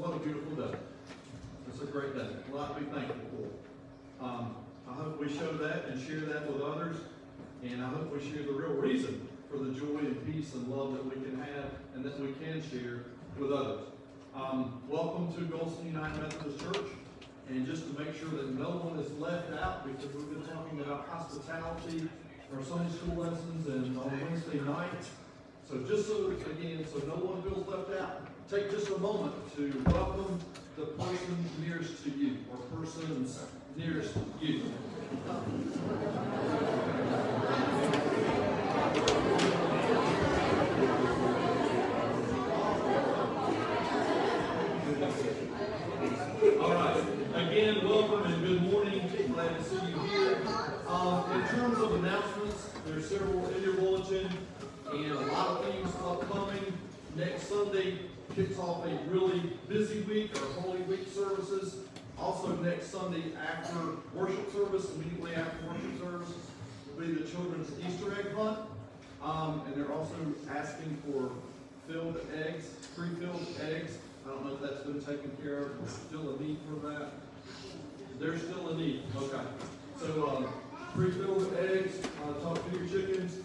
What a beautiful day. It's a great day. A lot to be thankful for. Um, I hope we show that and share that with others. And I hope we share the real reason for the joy and peace and love that we can have and that we can share with others. Um, welcome to Goldston United Methodist Church. And just to make sure that no one is left out, because we've been talking about hospitality, our Sunday school lessons, and on Wednesday night. So just so, again, so no one feels left out, take just a moment to welcome the person nearest to you, or persons nearest to you. All right. Again, welcome and good morning. Glad to see you here. Um, in terms of announcements, there's several in your bulletin and a lot of things upcoming. Next Sunday kicks off a really busy week, our Holy Week services. Also, next Sunday after worship service, immediately after worship service, will be the children's Easter egg hunt. Um, and they're also asking for filled eggs, pre-filled eggs. I don't know if that's been taken care of, there's still a need for that. There's still a need, okay. So, um, pre-filled eggs, uh, talk to your chickens,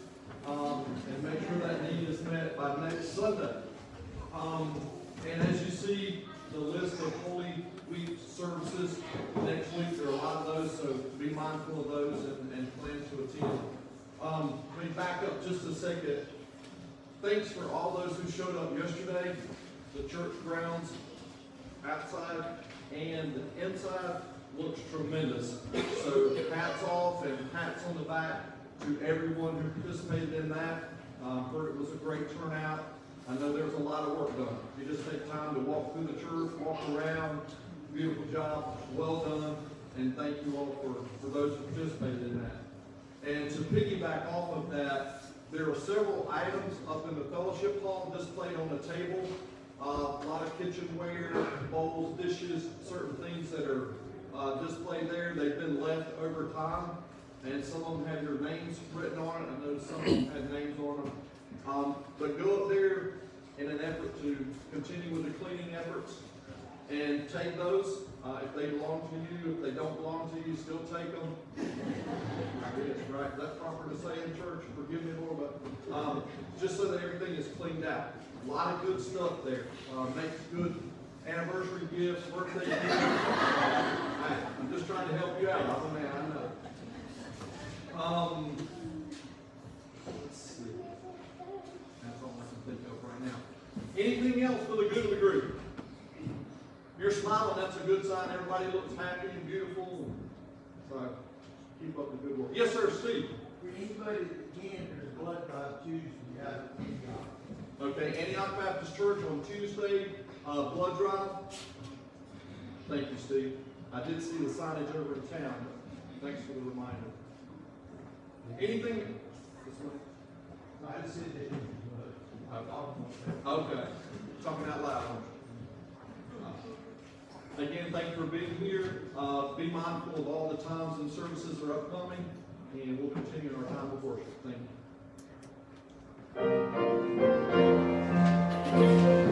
um, and make sure that need is met by next Sunday. Um, and as you see, the list of Holy Week services next week, there are a lot of those, so be mindful of those and, and plan to attend. Um, let me back up just a second. Thanks for all those who showed up yesterday. The church grounds outside and inside looks tremendous. So hats off and hats on the back to everyone who participated in that. Um, heard it was a great turnout. I know there was a lot of work done. You just take time to walk through the church, walk around. Beautiful job, well done, and thank you all for, for those who participated in that. And to piggyback off of that, there are several items up in the fellowship hall displayed on the table. Uh, a lot of kitchenware, bowls, dishes, certain things that are uh, displayed there. They've been left over time, and some of them have your names written on it. I know some of them had names on them. Um, but go up there in an effort to continue with the cleaning efforts and take those. Uh, if they belong to you, if they don't belong to you, still take them. Yes, right, that's proper to say in church, forgive me, Lord, but, um, just so that everything is cleaned out. A lot of good stuff there, uh, makes good anniversary gifts, birthday gifts. I- I'm just trying to help you out, I'm a man, I know. Um, let's see. That's all I can think of right now. Anything else for the good of the group? you're smiling, that's a good sign. Everybody looks happy and beautiful. So keep up the good work. Yes, sir, Steve. Can anybody again? there's blood drive Tuesday out of Antioch. Okay, Antioch Baptist Church on Tuesday, uh, blood drive. Thank you, Steve. I did see the signage over in town. Thanks for the reminder. Anything? I just said that. Okay. Talking out loud. Again, thank you for being here. Uh, be mindful of all the times and services that are upcoming, and we'll continue our time of worship. Thank you.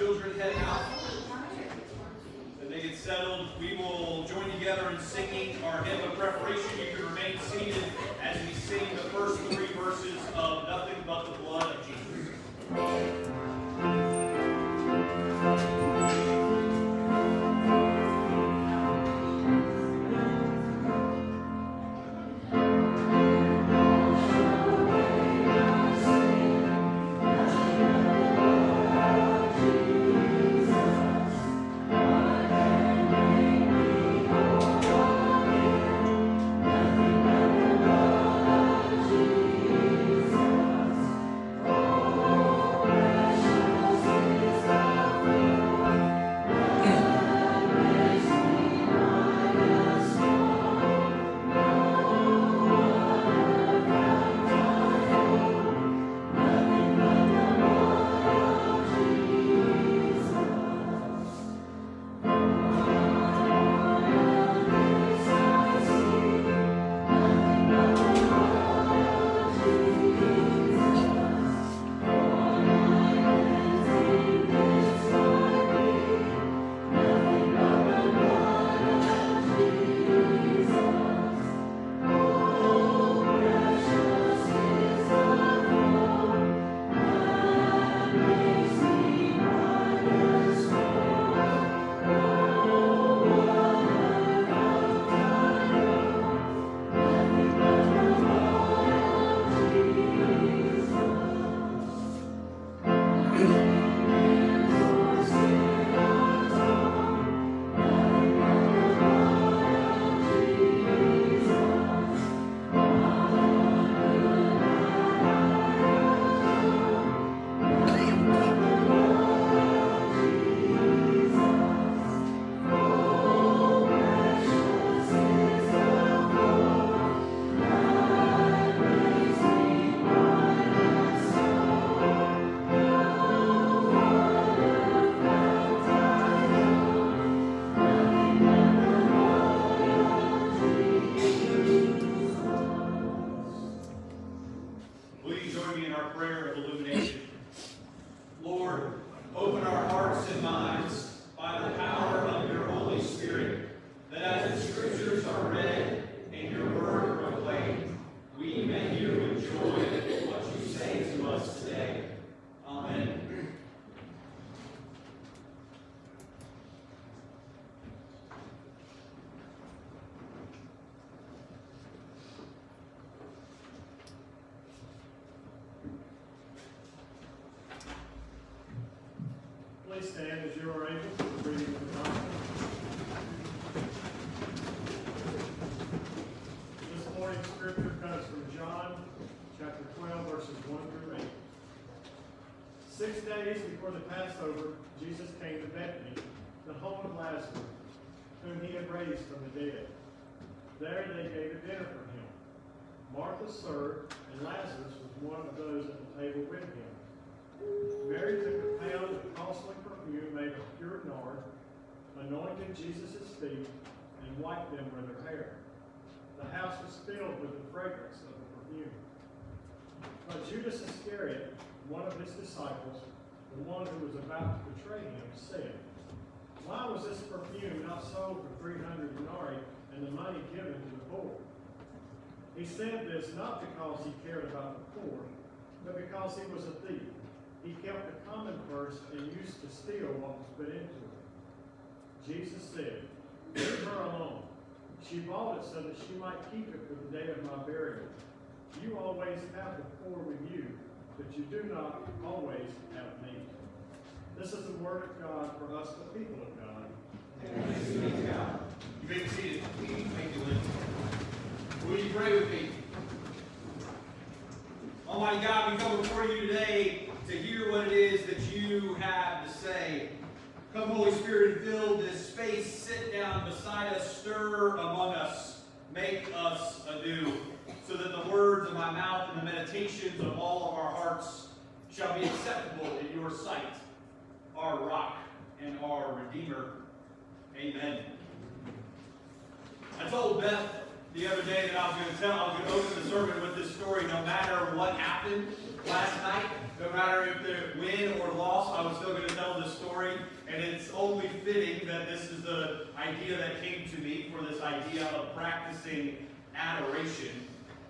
children head out and they get settled, we will join together in singing our hymn of preference. Please stand as you are able for the reading of the gospel. This morning's scripture comes from John chapter 12, verses 1 through 8. Six days before the Passover, Jesus came to Bethany, the home of Lazarus, whom he had raised from the dead. There they gave a dinner for him. Martha served, and Lazarus was one of those at the table with him. Mary took a pound of costly perfume made of pure nard, anointed Jesus' feet, them with her hair. The house was filled with the fragrance of the perfume. But Judas Iscariot, one of his disciples, the one who was about to betray him, said, Why was this perfume not sold for three hundred denarii and the money given to the poor? He said this not because he cared about the poor, but because he was a thief. He kept a common purse and used to steal what was put into it. Jesus said, Leave her alone. She bought it so that she might keep it for the day of my burial. You always have the poor with you, but you do not always have me. This is the word of God for us, the people of God. You may be seated. Thank you, Lynn. Will you pray with me? Almighty God, we come before you today to hear what it is that you have to say. Come, Holy Spirit, fill this space. Sit down beside us, stir among us, make us anew, so that the words of my mouth and the meditations of all of our hearts shall be acceptable in your sight, our rock and our redeemer. Amen. I told Beth the other day that I was going to tell, I was going to open the sermon with this story. No matter what happened last night, no matter if they win or loss, I was still going to tell this story. And it's only fitting that this is the idea that came to me for this idea of practicing adoration.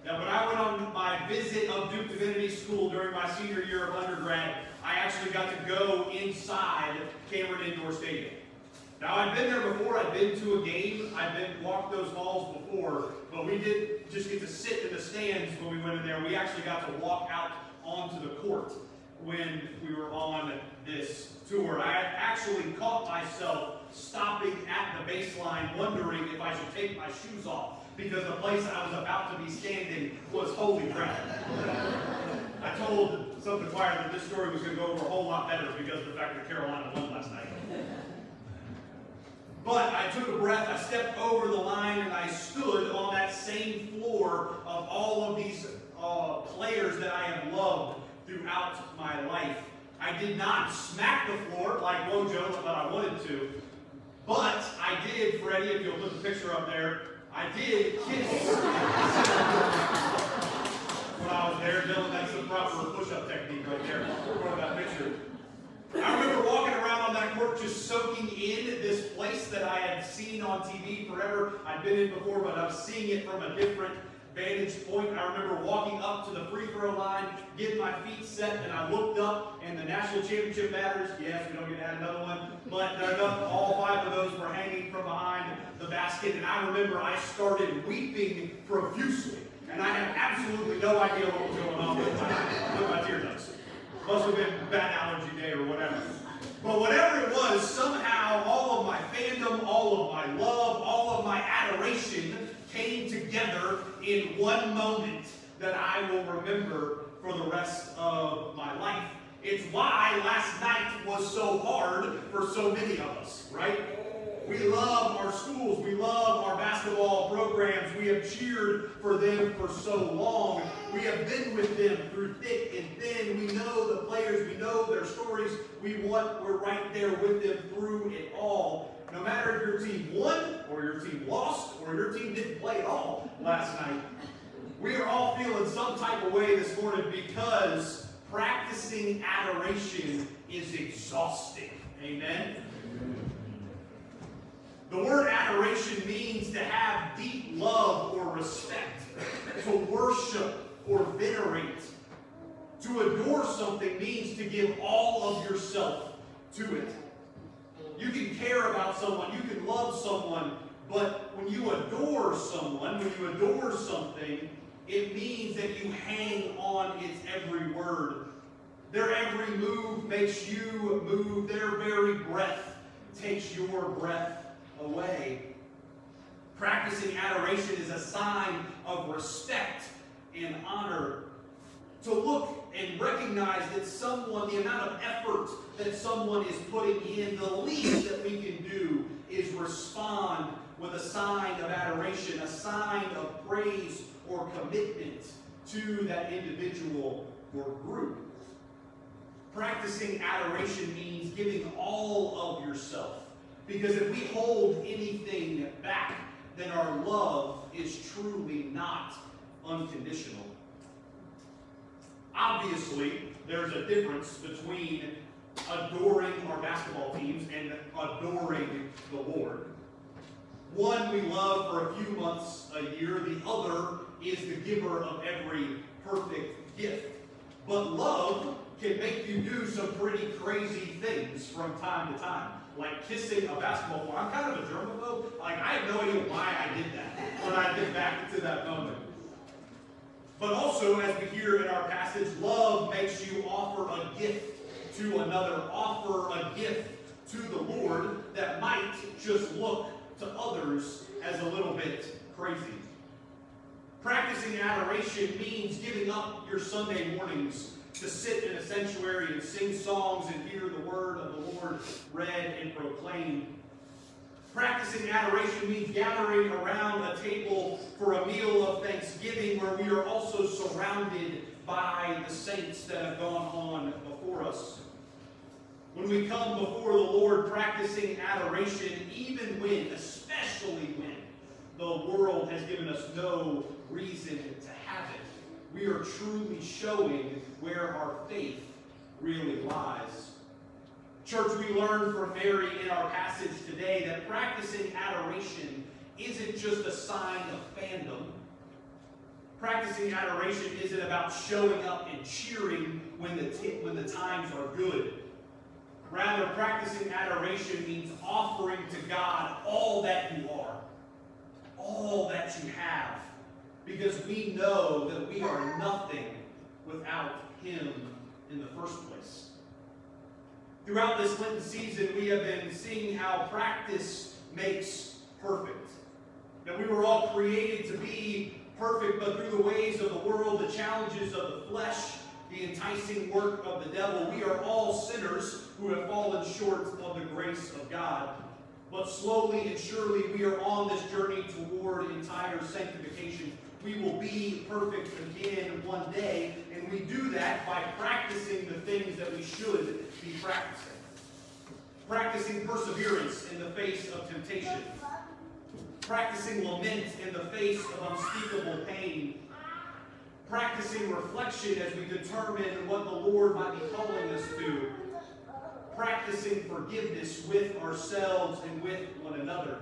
Now, when I went on my visit of Duke Divinity School during my senior year of undergrad, I actually got to go inside Cameron Indoor Stadium. Now, I've been there before. I've been to a game. I've been walked those halls before, but we didn't just get to sit in the stands when we went in there. We actually got to walk out onto the court when we were on this tour. I actually caught myself stopping at the baseline, wondering if I should take my shoes off because the place I was about to be standing was holy crap. I told some of the choir that this story was going to go over a whole lot better because of the fact that Carolina won last night. But I took a breath, I stepped over the line, and I stood on that same floor of all of these uh, players that I have loved throughout my life. I did not smack the floor like Wojo, but I wanted to. But I did, Freddie, if you'll put the picture up there, I did kiss. when I was there, Dylan, that's the proper push-up technique right there for that picture. I remember walking around on that court just soaking in this place that I had seen on TV forever. I'd been in before, but I was seeing it from a different vantage point. I remember walking up to the free throw line, getting my feet set, and I looked up, and the national championship batters, yes, we don't get to add another one, but enough, all five of those were hanging from behind the basket, and I remember I started weeping profusely. And I had absolutely no idea what was going on with my, with my tear ducts. Must have been bad allergy day or whatever. But whatever it was, somehow all of my fandom, all of my love, all of my adoration came together in one moment that I will remember for the rest of my life. It's why last night was so hard for so many of us, right? We love our schools. We love our basketball programs. We have cheered for them for so long. We have been with them through thick and thin. We know the players. We know their stories. We want, we're right there with them through it all. No matter if your team won or your team lost or your team didn't play at all last night, we are all feeling some type of way this morning because practicing adoration is exhausting. Amen? The word adoration means to have deep love or respect, to worship or venerate. To adore something means to give all of yourself to it. You can care about someone, you can love someone, but when you adore someone, when you adore something, it means that you hang on its every word. Their every move makes you move. Their very breath takes your breath away. Practicing adoration is a sign of respect and honor. To look and recognize that someone, the amount of effort that someone is putting in, the least that we can do is respond with a sign of adoration, a sign of praise or commitment to that individual or group. Practicing adoration means giving all of yourself. Because if we hold anything back, then our love is truly not unconditional. Obviously, there's a difference between adoring our basketball teams and adoring the Lord. One we love for a few months a year, the other is the giver of every perfect gift. But love can make you do some pretty crazy things from time to time, like kissing a basketball. I'm kind of a germaphobe. Like, I have no idea why I did that when I get back to that moment. But also, as we hear in our passage, love makes you offer a gift to another, offer a gift to the Lord that might just look to others as a little bit crazy. Practicing adoration means giving up your Sunday mornings to sit in a sanctuary and sing songs and hear the word of the Lord read and proclaimed. Practicing adoration means gathering around a table for a meal of thanksgiving where we are also surrounded by the saints that have gone on before us. When we come before the Lord practicing adoration, even when, especially when, the world has given us no reason to have it. We are truly showing where our faith really lies. Church, we learn from Mary in our passage today that practicing adoration isn't just a sign of fandom. Practicing adoration isn't about showing up and cheering when the, when the times are good. Rather, practicing adoration means offering to God all that you are, all that you have, because we know that we are nothing without Him in the first place. Throughout this Lenten season, we have been seeing how practice makes perfect. That we were all created to be perfect, but through the ways of the world, the challenges of the flesh, the enticing work of the devil, we are all sinners who have fallen short of the grace of God. But slowly and surely, we are on this journey toward entire sanctification. We will be perfect again one day, we do that by practicing the things that we should be practicing. Practicing perseverance in the face of temptation. Practicing lament in the face of unspeakable pain. Practicing reflection as we determine what the Lord might be calling us to. Practicing forgiveness with ourselves and with one another.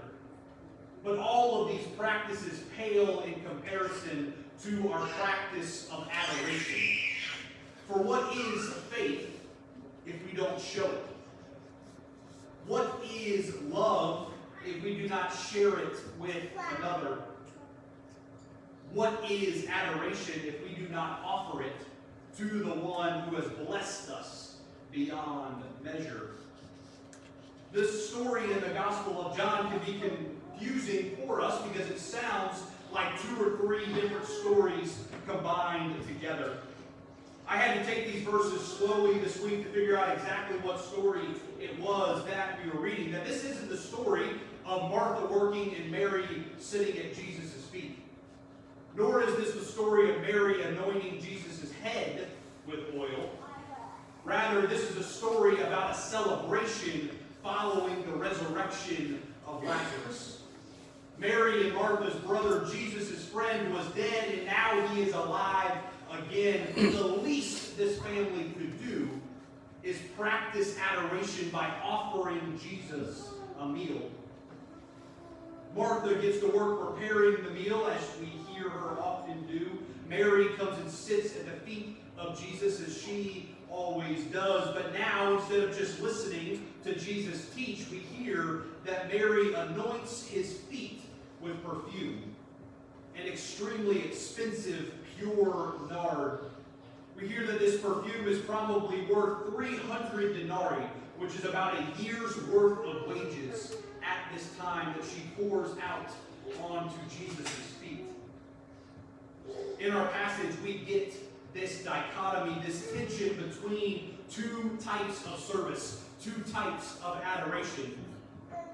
But all of these practices pale in comparison to our practice of adoration. For what is faith if we don't show it? What is love if we do not share it with another? What is adoration if we do not offer it to the one who has blessed us beyond measure? This story in the Gospel of John can be confusing for us because it sounds like two or three different stories combined together. I had to take these verses slowly this week to figure out exactly what story it was that we were reading. That this isn't the story of Martha working and Mary sitting at Jesus' feet. Nor is this the story of Mary anointing Jesus' head with oil. Rather, this is a story about a celebration following the resurrection of Lazarus. Mary and Martha's brother, Jesus' friend, was dead, and now he is alive again. The least this family could do is practice adoration by offering Jesus a meal. Martha gets to work preparing the meal, as we hear her often do. Mary comes and sits at the feet of Jesus, as she always does. But now, instead of just listening to Jesus teach, we hear that Mary anoints his feet with perfume, an extremely expensive pure nard. We hear that this perfume is probably worth 300 denarii, which is about a year's worth of wages at this time that she pours out onto Jesus' feet. In our passage, we get this dichotomy, this tension between two types of service, two types of adoration.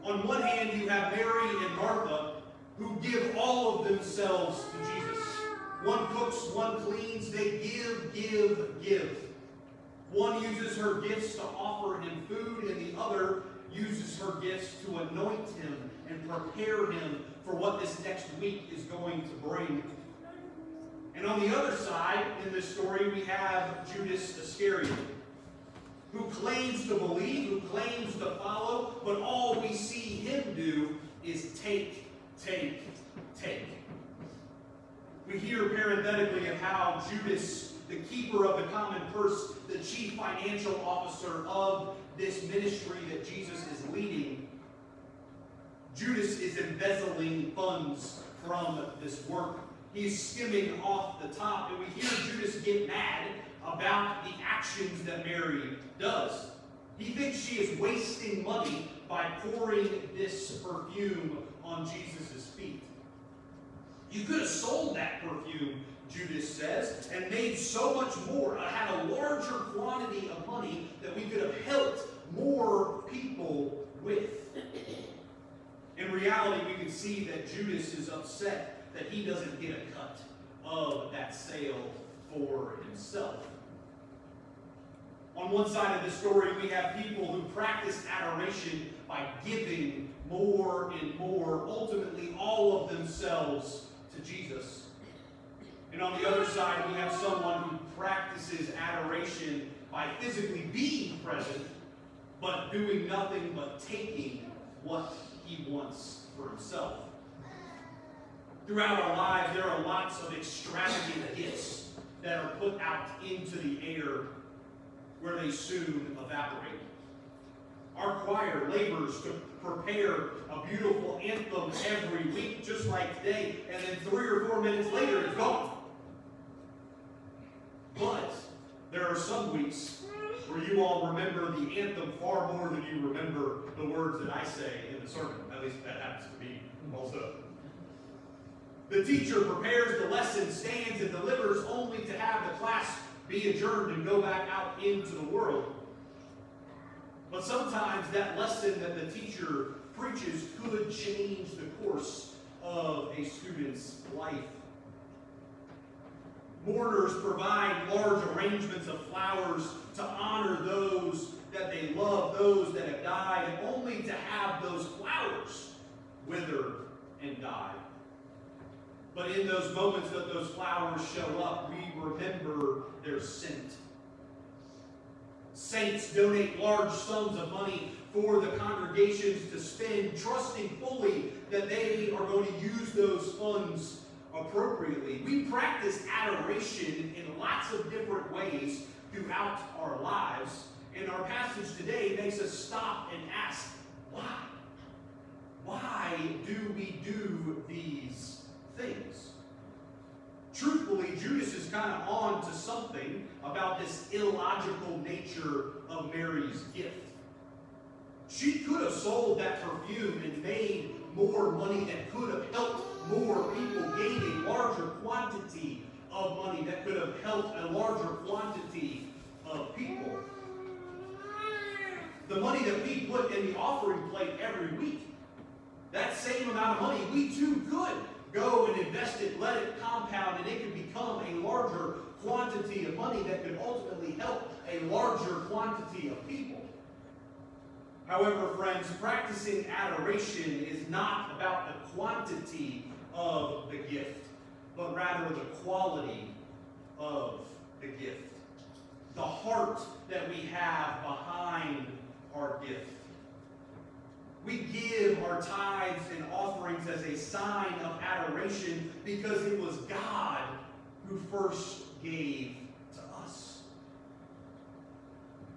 On one hand, you have Mary and Martha who give all of themselves to Jesus. One cooks, one cleans, they give, give, give. One uses her gifts to offer him food, and the other uses her gifts to anoint him and prepare him for what this next week is going to bring. And on the other side, in this story, we have Judas Iscariot, who claims to believe, who claims to follow, but all we see him do is take, take, take. We hear parenthetically of how Judas, the keeper of the common purse, the chief financial officer of this ministry that Jesus is leading, Judas is embezzling funds from this work. He's skimming off the top, and we hear Judas get mad about the actions that Mary does. He thinks she is wasting money by pouring this perfume on Jesus' feet. You could have sold that perfume, Judas says, and made so much more, had a larger quantity of money that we could have helped more people with. In reality, we can see that Judas is upset that he doesn't get a cut of that sale for himself. On one side of the story, we have people who practice adoration by giving more and more, ultimately all of themselves to Jesus. And on the other side, we have someone who practices adoration by physically being present, but doing nothing but taking what he wants for himself. Throughout our lives, there are lots of extravagant gifts that are put out into the air where they soon evaporate. Our choir labors to prepare a beautiful anthem every week, just like today, and then three or four minutes later, it's gone. But there are some weeks where you all remember the anthem far more than you remember the words that I say in the sermon. At least that happens to me also. The teacher prepares the lesson, stands, and delivers only to have the class be adjourned and go back out into the world. But sometimes that lesson that the teacher preaches could change the course of a student's life. Mourners provide large arrangements of flowers to honor those that they love, those that have died, only to have those flowers wither and die. But in those moments that those flowers show up, we remember their scent. Saints donate large sums of money for the congregations to spend, trusting fully that they are going to use those funds appropriately. We practice adoration in lots of different ways throughout our lives, and our passage today makes us stop and ask, why? Why do we do these things? Truthfully, Judas is kind of on to something about this illogical nature of Mary's gift. She could have sold that perfume and made more money that could have helped more people gain a larger quantity of money that could have helped a larger quantity of people. The money that we put in the offering plate every week, that same amount of money, we too could go and invest it, let it compound, and it could become a larger quantity of money that could ultimately help a larger quantity of people. However, friends, practicing adoration is not about the quantity of the gift, but rather the quality of the gift. The heart that we have behind our gift. We give our tithes and offerings as a sign of adoration because it was God who first gave to us.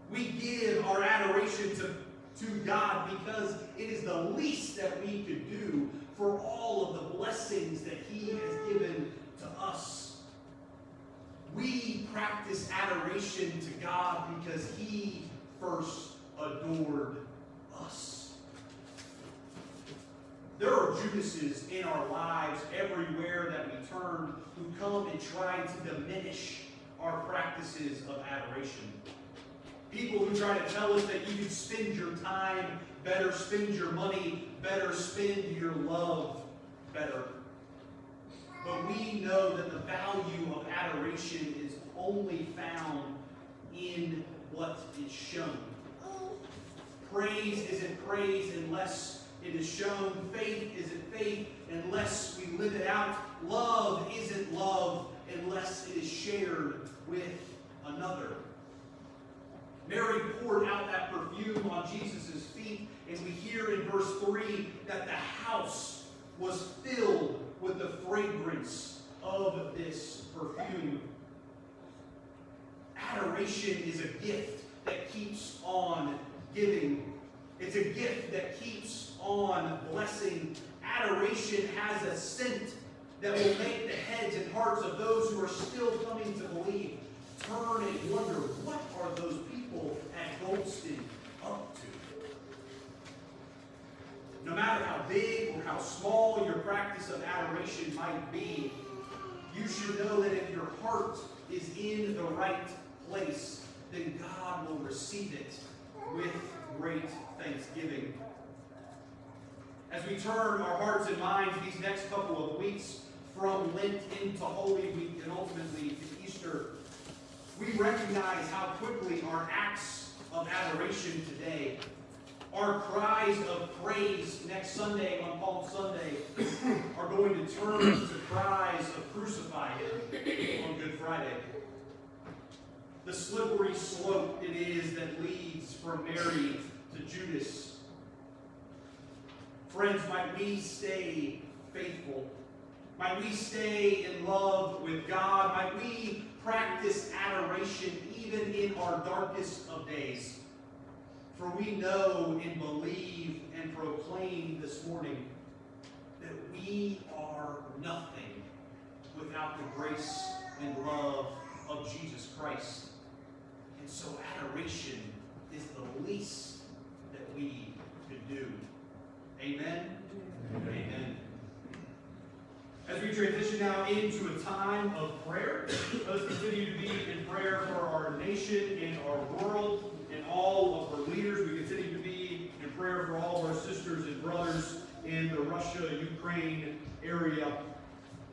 We give our adoration to, to God because it is the least that we could do for all of the blessings that He has given to us. We practice adoration to God because He first adored us. There are Judases in our lives everywhere that we turn who come and try to diminish our practices of adoration. People who try to tell us that you can spend your time better, spend your money better, spend your love better. But we know that the value of adoration is only found in what is shown. Praise isn't praise unless it is shown. Faith isn't faith unless we live it out. Love isn't love unless it is shared with another. Mary poured out that perfume on Jesus' feet, and we hear in verse 3 that the house was filled with the fragrance of this perfume. Adoration is a gift that keeps on giving. It's a gift that keeps on blessing. Adoration has a scent that will make the heads and hearts of those who are still coming to believe turn and wonder what are those people at Goldston up to? No matter how big or how small your practice of adoration might be, you should know that if your heart is in the right place, then God will receive it with great thanksgiving. As we turn our hearts and minds these next couple of weeks from Lent into Holy Week and ultimately to Easter, we recognize how quickly our acts of adoration today Our cries of praise next Sunday on Palm Sunday are going to turn to cries of crucify him on Good Friday. The slippery slope it is that leads from Mary to Judas. Friends, might we stay faithful? Might we stay in love with God? Might we practice adoration even in our darkest of days? For we know and believe and proclaim this morning that we are nothing without the grace and love of Jesus Christ. And so adoration is the least that we could do. Amen? Amen. As we transition now into a time of prayer, let's continue to be in prayer for our nation and our world and all of our leaders. We continue to be in prayer for all of our sisters and brothers in the Russia-Ukraine area.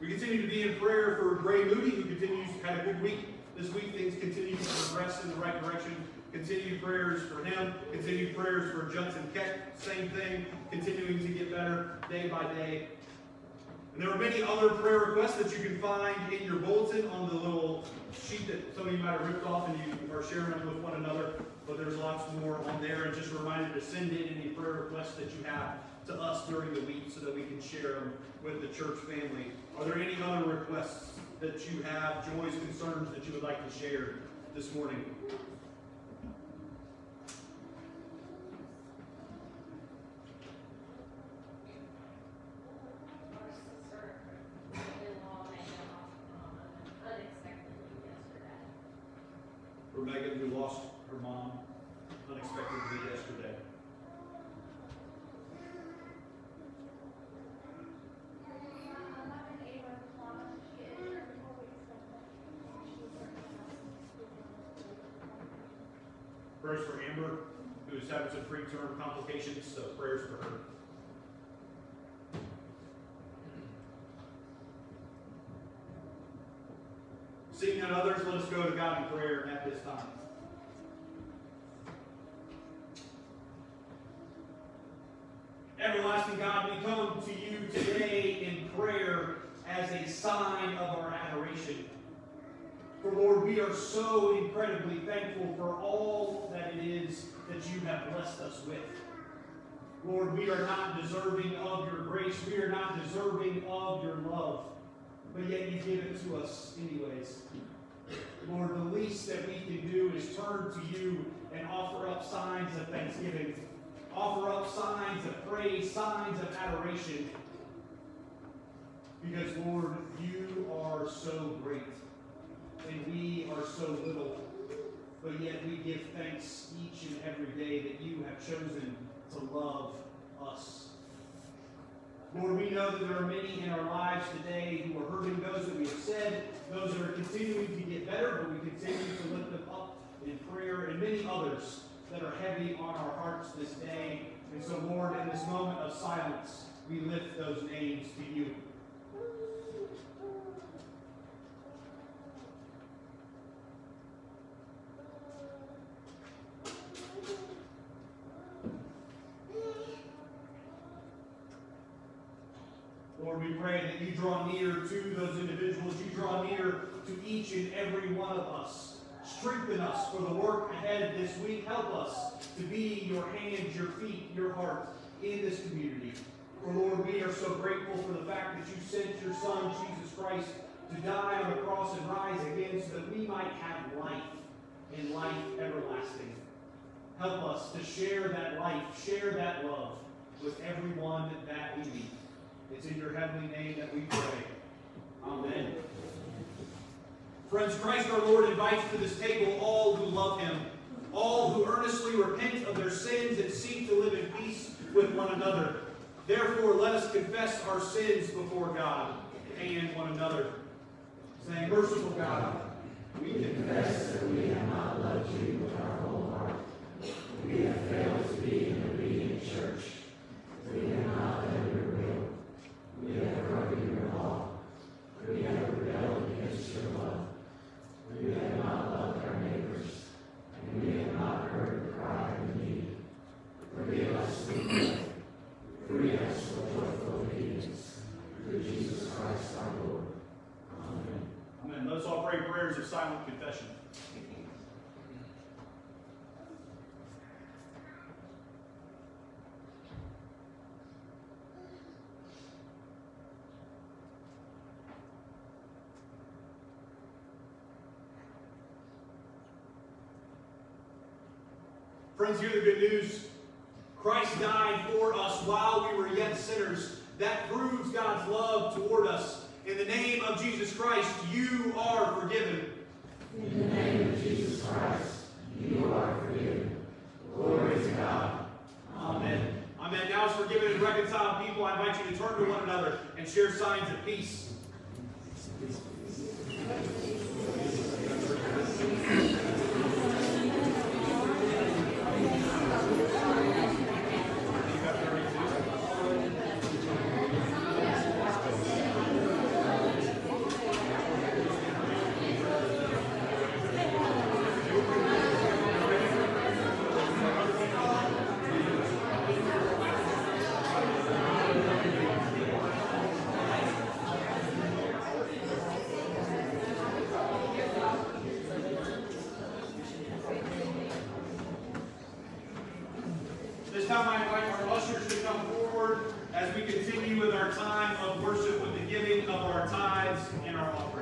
We continue to be in prayer for Gray Moody, who continues to have a good week. This week things continue to progress in the right direction. Continued prayers for him. Continued prayers for Judson Keck. Same thing. Continuing to get better day by day. And there are many other prayer requests that you can find in your bulletin on the little sheet that some of you might have ripped off and you are sharing them with one another. But there's lots more on there. And just a reminder to send in any prayer requests that you have to us during the week so that we can share them with the church family. Are there any other requests that you have, joys, concerns that you would like to share this morning? Megan, who lost her mom unexpectedly yesterday. Prayers for Amber, who's preterm complications, so prayers for her. Seeing none others, let us go to God in prayer at this time. Everlasting God, we come to you today in prayer as a sign of our adoration. For Lord, we are so incredibly thankful for all that it is that you have blessed us with. Lord, we are not deserving of your grace. We are not deserving of your love. But yet you give it to us anyways. Lord, the least that we can do is turn to you and offer up signs of thanksgiving. Offer up signs of praise, signs of adoration. Because, Lord, you are so great and we are so little. But yet we give thanks each and every day that you have chosen to love us. Lord, we know that there are many in our lives today who are hurting those that we have said, those that are continuing to get better, but we continue to lift them up in prayer, and many others that are heavy on our hearts this day. And so, Lord, in this moment of silence, we lift those names to you. Lord, we pray that you draw near to those individuals. You draw near to each and every one of us. Strengthen us for the work ahead this week. Help us to be your hands, your feet, your heart in this community. For Lord, we are so grateful for the fact that you sent your Son, Jesus Christ, to die on the cross and rise again so that we might have life and life everlasting. Help us to share that life, share that love with everyone that we meet. It's in your heavenly name that we pray. Amen. Friends, Christ our Lord invites to this table all who love him, all who earnestly repent of their sins and seek to live in peace with one another. Therefore, let us confess our sins before God and one another. Saying, Merciful God, we confess that we have not loved you with our whole heart. We have failed to be an obedient church. We have not done your will. We have broken your law. We have rebelled against your love. We have not loved our neighbors. And we have not heard the cry of need. Forgive pray prayers of silent confession. Friends, hear the good news. Christ died for us while we were yet sinners. That proves God's love toward us. In the name of Jesus Christ, you are forgiven. In the name of Jesus Christ, you are forgiven. Glory to God. Amen. Amen. Now, as forgiven and reconciled people, I invite you to turn to one another and share signs of peace. This time I invite our ushers to come forward as we continue with our time of worship with the giving of our tithes and our offerings.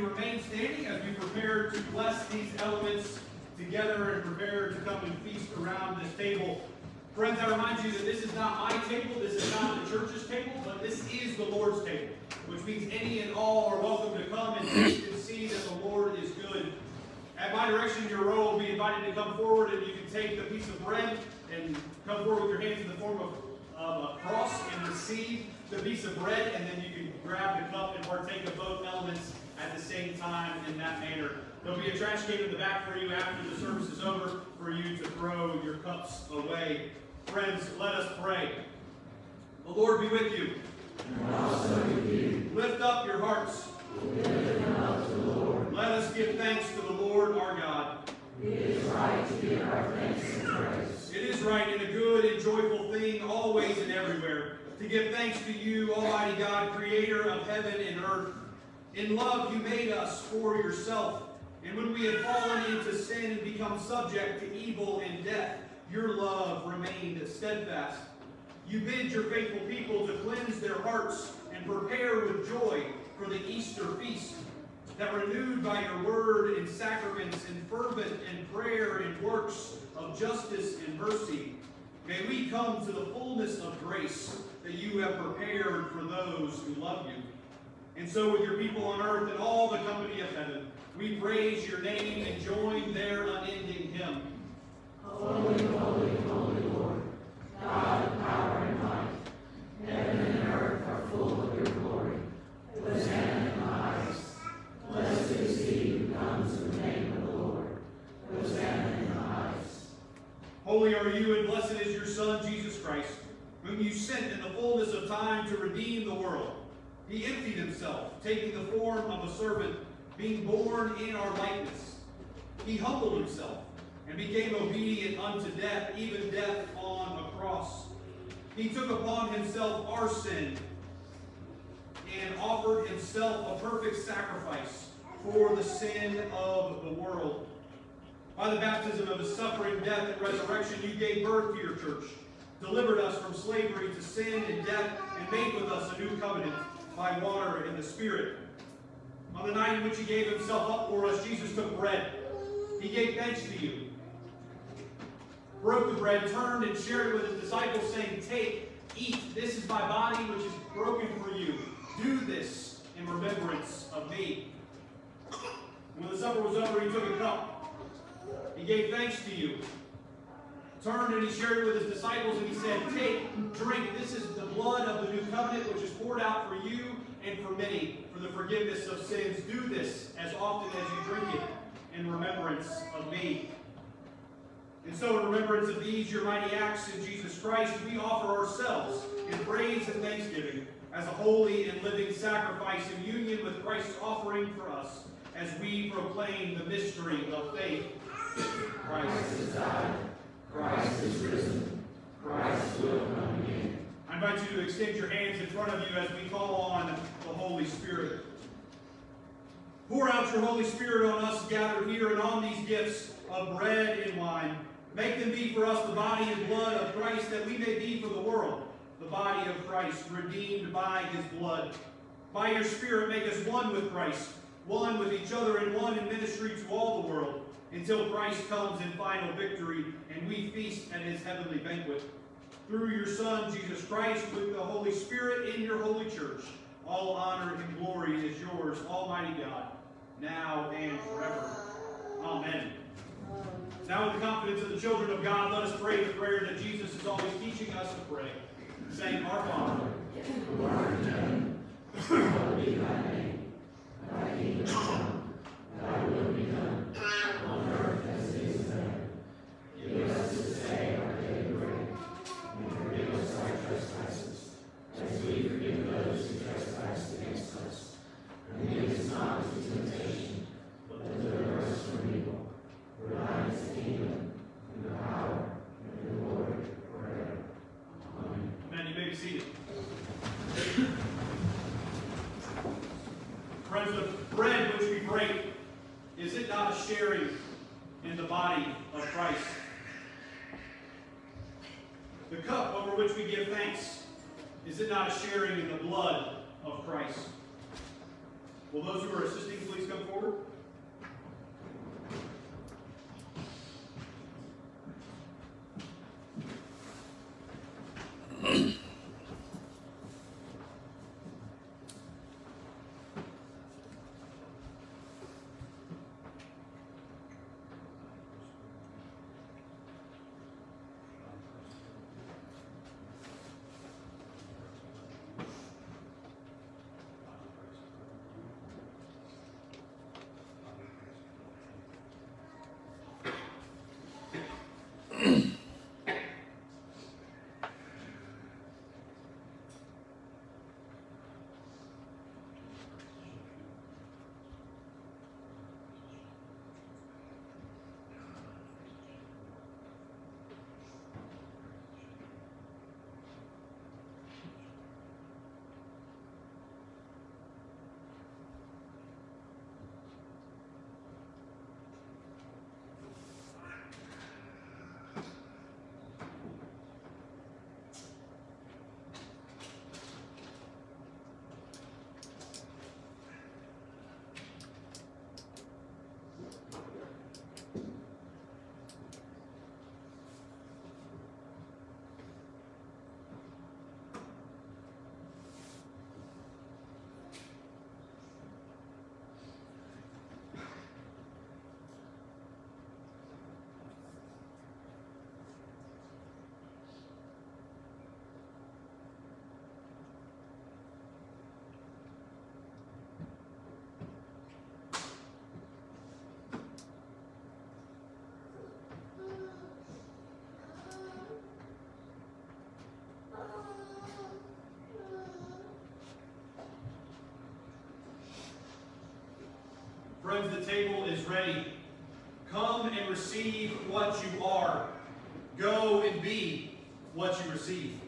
You remain standing as we prepare to bless these elements together and prepare to come and feast around this table. Friends, I remind you that this is not my table, this is not the church's table, but this is the Lord's table, which means any and all are welcome to come and and see that the Lord is good. At my direction, your row will be invited to come forward, and you can take the piece of bread and come forward with your hands in the form of, of a cross and receive the piece of bread, and then you can grab the cup and partake of both elements at the same time in that manner. There'll be a trash can in the back for you after the service is over for you to throw your cups away. Friends, let us pray. The Lord be with you. Lift up your hearts. Let us give thanks to the Lord our God. It is right to give our thanks and praise. It is right and a good and joyful thing always and everywhere to give thanks to you, Almighty God, creator of heaven and earth. In love you made us for yourself. And when we had fallen into sin and become subject to evil and death, your love remained steadfast. You bid your faithful people to cleanse their hearts and prepare with joy for the Easter feast. that renewed by your word and sacraments and fervent and prayer and works of justice and mercy, may we come to the fullness of grace that you have prepared for those who love you. And so with your people on earth and all the company of heaven, we praise your name and join their unending hymn. Holy, holy, holy Lord, God of power and might, heaven and earth are full of your glory. Hosanna in the highest. Blessed is he who comes in the name of the Lord. Hosanna in the highest. Holy are you, and blessed is your Son, Jesus Christ, whom you sent in the fullness of time to redeem the world. He emptied himself, taking the form of a servant, being born in our likeness. He humbled himself and became obedient unto death, even death on a cross. He took upon himself our sin and offered himself a perfect sacrifice for the sin of the world. By the baptism of his suffering, death, and resurrection, you gave birth to your church, delivered us from slavery to sin and death, and made with us a new covenant by water and the Spirit. On the night in which he gave himself up for us, Jesus took bread. He gave thanks to you, broke the bread, turned and shared it with his disciples, saying, Take, eat, this is my body which is broken for you. Do this in remembrance of me. When the supper was over, he took a cup. He gave thanks to you. Turned and he shared it with his disciples, and he said, Take, drink. This is the blood of the new covenant, which is poured out for you and for many for the forgiveness of sins. Do this as often as you drink it in remembrance of me. And so, in remembrance of these, your mighty acts in Jesus Christ, we offer ourselves in praise and thanksgiving as a holy and living sacrifice in union with Christ's offering for us as we proclaim the mystery of faith. Christ is died. Christ is risen. Christ will come again. I invite you to extend your hands in front of you as we call on the Holy Spirit. Pour out your Holy Spirit on us gathered here and on these gifts of bread and wine. Make them be for us the body and blood of Christ, that we may be for the world the body of Christ, redeemed by his blood. By your Spirit, make us one with Christ, one with each other, and one in ministry to all the world, until Christ comes in final victory and we feast at his heavenly banquet. Through your Son, Jesus Christ, with the Holy Spirit in your holy church, all honor and glory is yours, Almighty God, now and forever. Amen. Now, with the confidence of the children of God, let us pray the prayer that Jesus is always teaching us to pray, saying, Our Father, who art in heaven, hallowed be thy name. Thy kingdom come, thy will be done, on earth as it is in heaven. Give us this day our daily bread, as we forgive those who trespass against us. And lead not temptation, but us from evil. For thine is the kingdom, the power, the glory, forever. Amen. You may be seated. Friends, the bread which we break, is it not a sharing in the body of Christ? The cup over which we give thanks, is it not a sharing in the blood of Christ? Will those who are assisting please come forward? Friends, the table is ready. Come and receive what you are. Go and be what you receive.